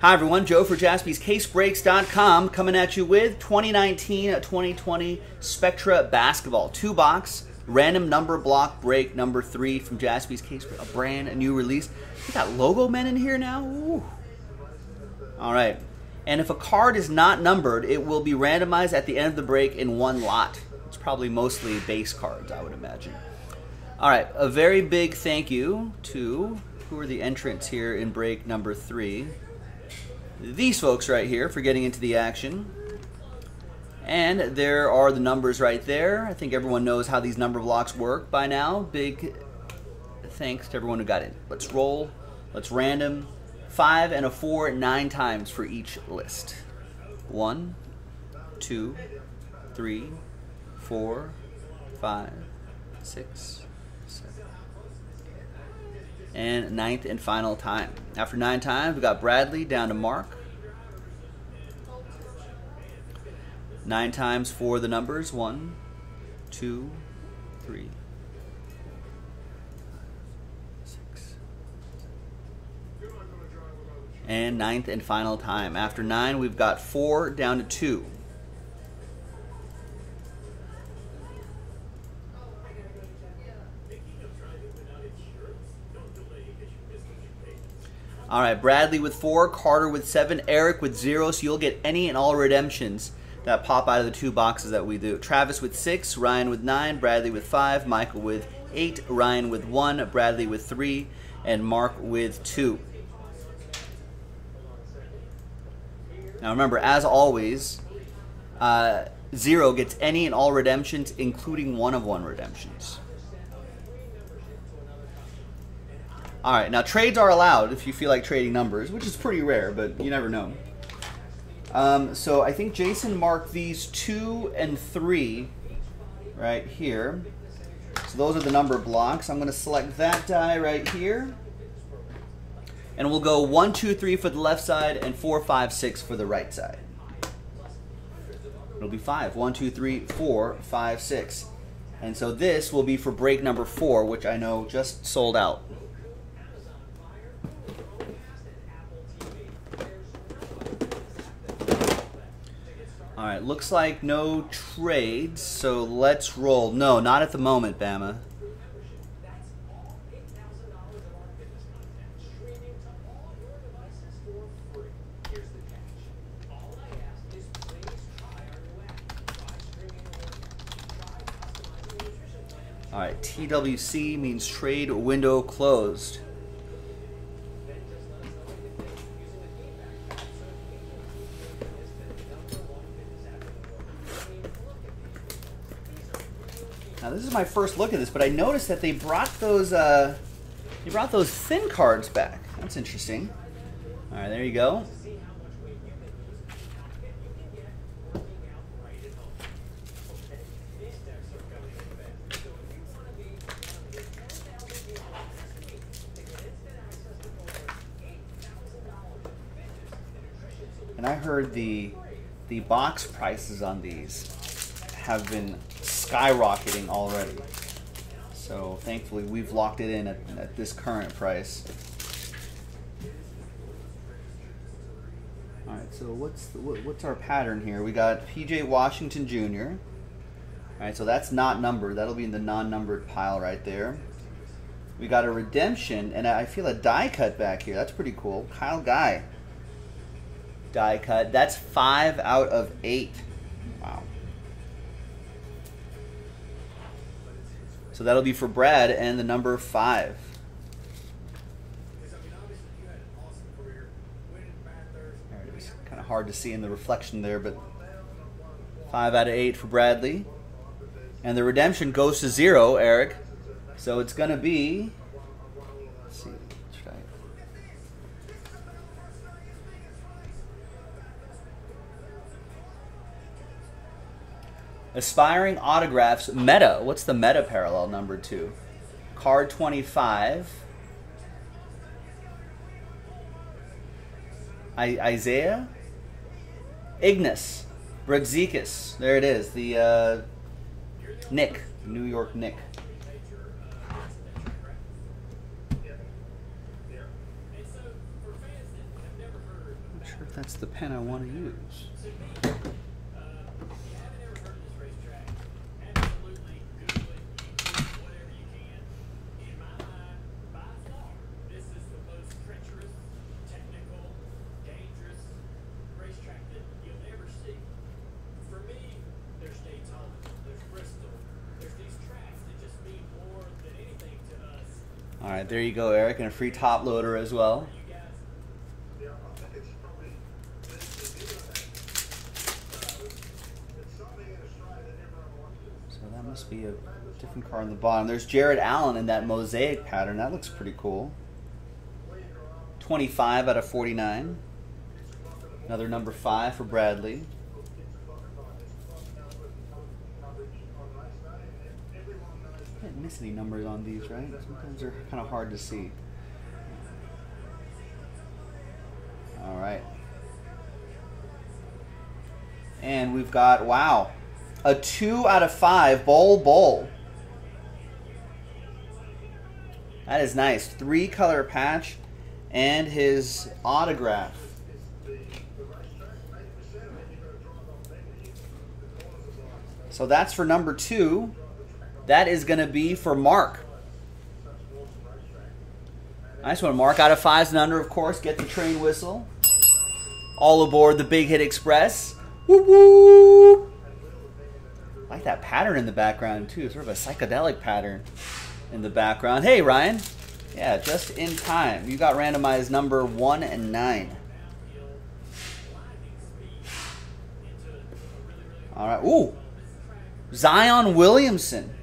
Hi, everyone. Joe for jaspyscasebreaks.com coming at you with 2019-2020 uh, Spectra Basketball. Two box, random number block break number three from Jaspy's Case, a brand new release. We got Logo Men in here now. Ooh. All right. And if a card is not numbered, it will be randomized at the end of the break in one lot. It's probably mostly base cards, I would imagine. All right. A very big thank you to who are the entrants here in break number three these folks right here for getting into the action. And there are the numbers right there. I think everyone knows how these number blocks work by now. Big thanks to everyone who got in. Let's roll. Let's random. Five and a four, nine times for each list. One, two, three, four, five, six, and ninth and final time. After nine times, we got Bradley down to Mark. Nine times for the numbers. One, two, three, six. And ninth and final time. After nine, we've got four down to two. All right, Bradley with four, Carter with seven, Eric with zero. So you'll get any and all redemptions that pop out of the two boxes that we do. Travis with six, Ryan with nine, Bradley with five, Michael with eight, Ryan with one, Bradley with three, and Mark with two. Now remember, as always, uh, zero gets any and all redemptions, including one of one redemptions. All right, now trades are allowed if you feel like trading numbers, which is pretty rare, but you never know. Um, so I think Jason marked these two and three right here. So those are the number blocks. I'm going to select that die right here. And we'll go one, two, three for the left side and four, five, six for the right side. It'll be five. One, two, three, four, five, six. And so this will be for break number four, which I know just sold out. Right, looks like no trades, so let's roll. No, not at the moment, Bama. All right, TWC means trade window closed. My first look at this, but I noticed that they brought those uh, they brought those thin cards back. That's interesting. All right, there you go. And I heard the the box prices on these have been skyrocketing already. So thankfully we've locked it in at, at this current price. All right, so what's the, what, what's our pattern here? We got PJ Washington Jr. All right, so that's not numbered. That'll be in the non-numbered pile right there. We got a redemption, and I feel a die cut back here. That's pretty cool. Kyle Guy. Die cut. That's five out of eight. Wow. So that'll be for Brad and the number five. Kind of hard to see in the reflection there, but five out of eight for Bradley. And the redemption goes to zero, Eric. So it's going to be Aspiring autographs meta. What's the meta parallel number two? Card 25. I, Isaiah? Ignas. Brazdeikis. There it is. The uh, Knick. New York Knick. sure if that's the pen I want to use. All right, there you go, Eric, and a free top loader as well. So that must be a different car on the bottom. There's Jarrett Allen in that mosaic pattern. That looks pretty cool. 25 out of 49. Another number 5 for Bradley. Any numbers on these, right? Sometimes they're kind of hard to see. All right. And we've got, wow, a 2 out of 5 Bol, Bol. That is nice. Three color patch and his autograph. So that's for number two. That is going to be for Mark. Nice one, Mark. Out of fives and under, of course. Get the train whistle. All aboard the Big Hit Express. Woo woo! Like that pattern in the background, too. Sort of a psychedelic pattern in the background. Hey, Ryan. Yeah, just in time. You got randomized number one and nine. All right. Ooh. Zion Williamson.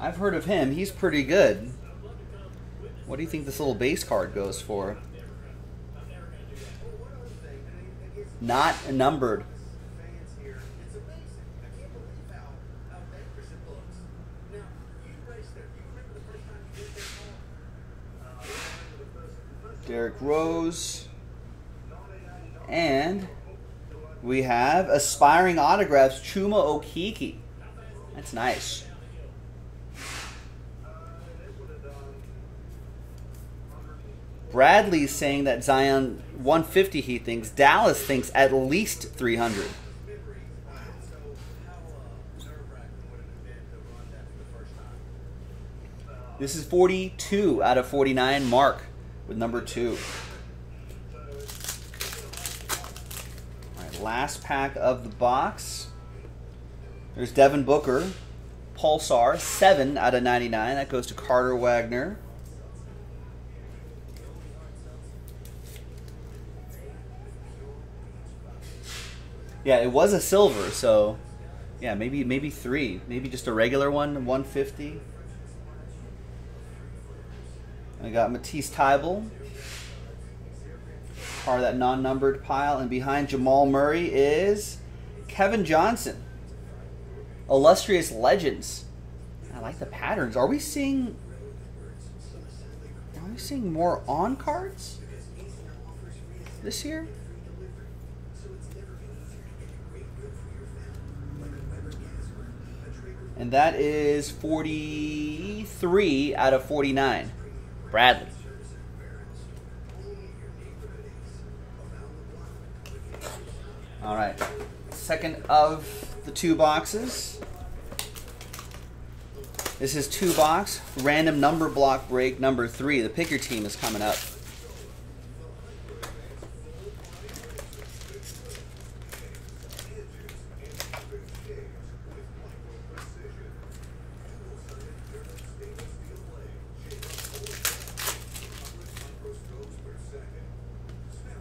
I've heard of him. He's pretty good. What do you think this little base card goes for? Not numbered. Derrick Rose. And we have aspiring autographs Chuma Okeke. That's nice. Bradley's saying that Zion 150 he thinks. Dallas thinks at least 300. This is 42 out of 49 Mark with number 2. All right, last pack of the box. There's Devin Booker. Pulsar, 7 out of 99. That goes to Carter Wagner. Yeah, it was a silver, so yeah, maybe maybe three, maybe just a regular one, 150. I got Matisse Thybulle, part of that non-numbered pile, and behind Jamal Murray is Kevin Johnson, illustrious legends. I like the patterns. Are we seeing? Are we seeing more on cards this year? And that is 43 out of 49. Bradley. All right. Second of the two boxes. This is two box, random number block break number three. The picker team is coming up.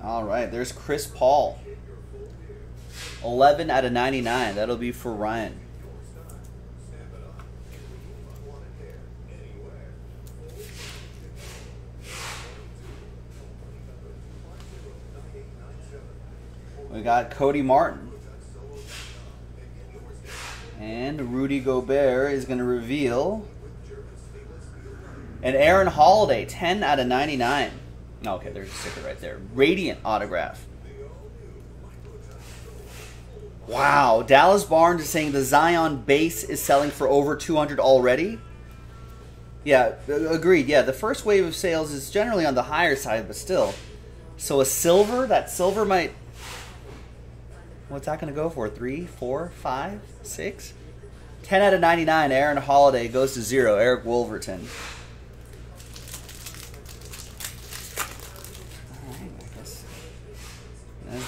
All right, there's Chris Paul. 11 out of 99. That'll be for Ryan. We got Cody Martin. And Rudy Gobert is going to reveal an Aaron Holiday, 10 out of 99. Okay, there's a sticker right there. Radiant autograph. Wow, Dallas Barnes is saying the Zion base is selling for over 200 already. Yeah, agreed. Yeah, the first wave of sales is generally on the higher side, but still. So a silver, that silver might. What's that going to go for? Three, four, five, six? 10 out of 99, Aaron Holiday goes to zero. Eric Wolverton.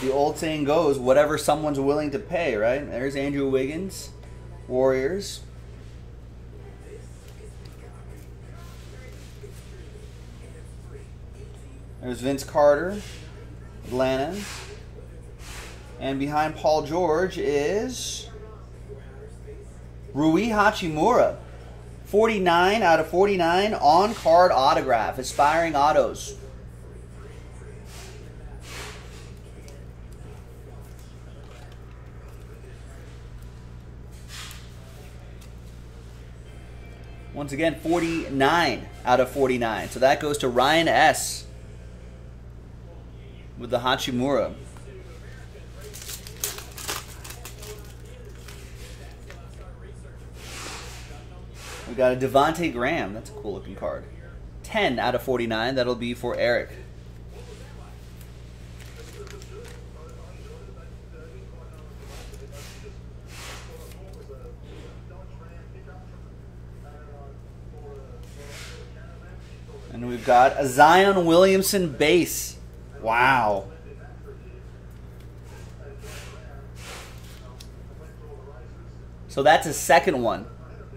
The old saying goes, whatever someone's willing to pay, right? There's Andrew Wiggins, Warriors. There's Vince Carter, Atlanta. And behind Paul George is Rui Hachimura. 49 out of 49 on card autograph, aspiring autos. Once again, 49 out of 49. So that goes to Ryan S. with the Hachimura. We got a Devonte Graham. That's a cool looking card. 10 out of 49. That'll be for Eric. We've got a Zion Williamson base. Wow. So that's a second one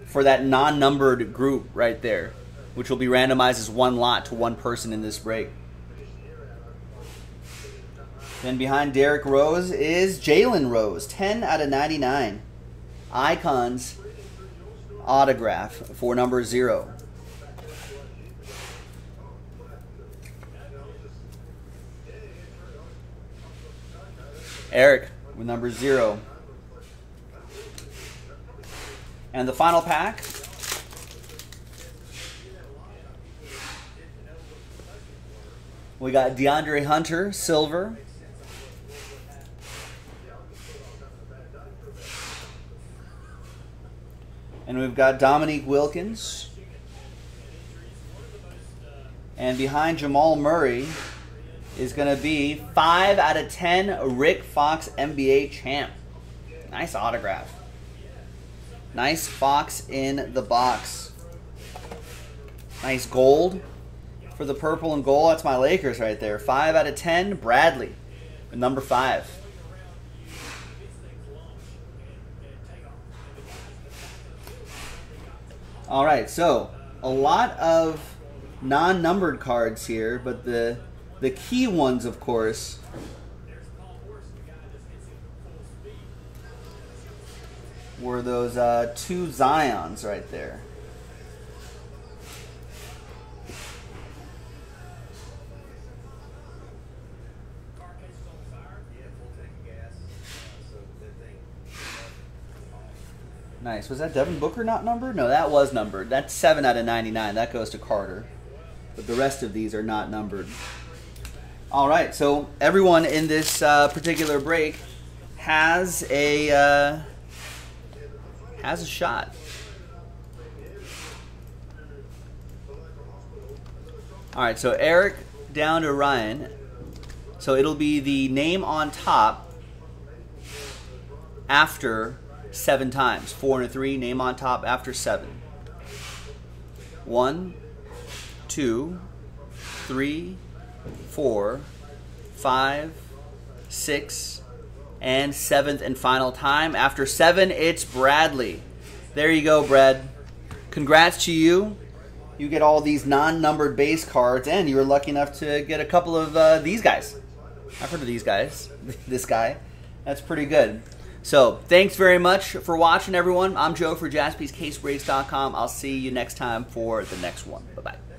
for that non-numbered group right there, which will be randomized as one lot to one person in this break. Then behind Derrick Rose is Jalen Rose, 10 out of 99. Icons autograph for number zero. Eric with number zero. And the final pack. We got DeAndre Hunter, silver. And we've got Dominique Wilkins. And behind Jamal Murray, is going to be 5 out of 10 Rick Fox NBA champ. Nice autograph. Nice Fox in the box. Nice gold for the purple and gold. That's my Lakers right there. 5 out of 10 Bradley. Number 5. All right, so a lot of non-numbered cards here, but the the key ones, of course, were those uh, two Zions right there. Nice. Was that Devin Booker not numbered? No, that was numbered. That's 7 out of 99. That goes to Carter. But the rest of these are not numbered. All right, so everyone in this uh, particular break has a uh, has a shot. All right, so Eric down to Ryan. So it'll be the name on top after seven times. Four and a three, name on top after seven. One, two, three, four, five, six, and seventh and final time. After seven, it's Bradley. There you go, Brad. Congrats to you. You get all these non-numbered base cards, and you were lucky enough to get a couple of uh, these guys. I've heard of these guys. this guy. That's pretty good. So, thanks very much for watching, everyone. I'm Joe for jaspyscasebreaks.com. I'll see you next time for the next one. Bye-bye.